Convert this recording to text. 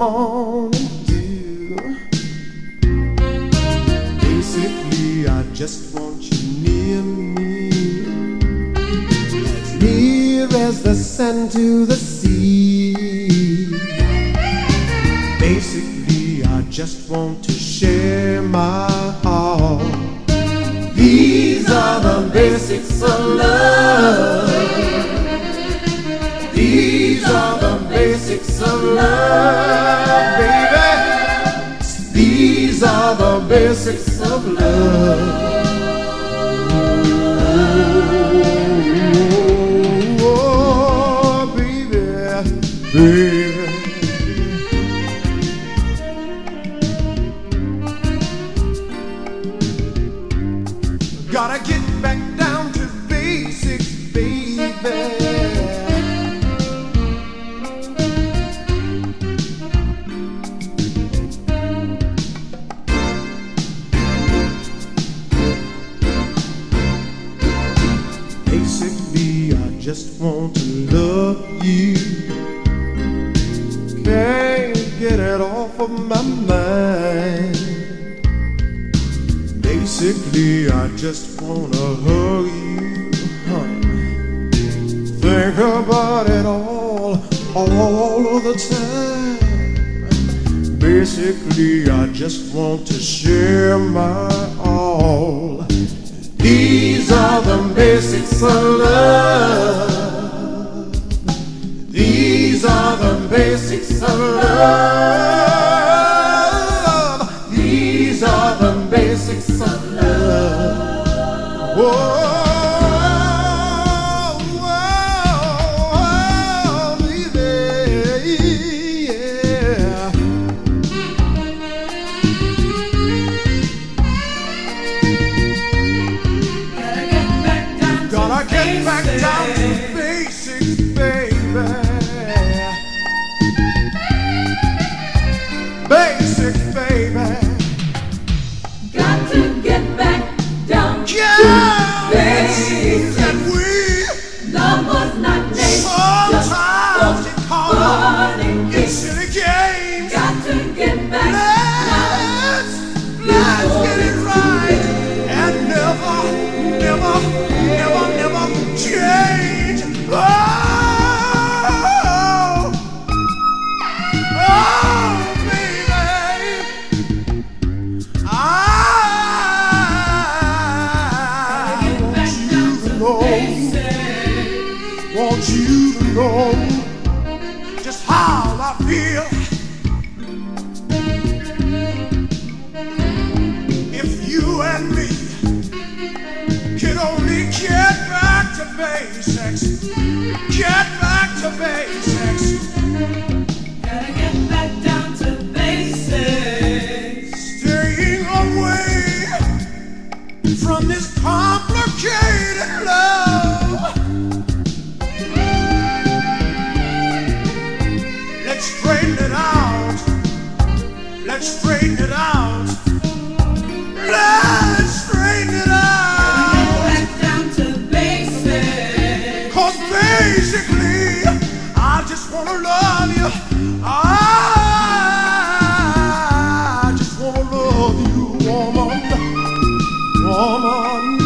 kissed the morning dew. Basically, I just want you near me, as near as the sand to the sea. Basically, I just want to share my all. These are the basics of love. These are the basics of love, basics of love. Oh, baby, baby. Gotta get back down to basics, just want to love you. Can't get it off of my mind. Basically, I just wanna hug you, honey. Think about it all, all of the time. Basically, I just want to share my all. These are the basics of love. The basics of love. Want you to know just how I feel. If you and me can only get back to basics, get back to basics, Gotta get back down to basics. staying away from this complicated I just wanna love you, woman. Woman.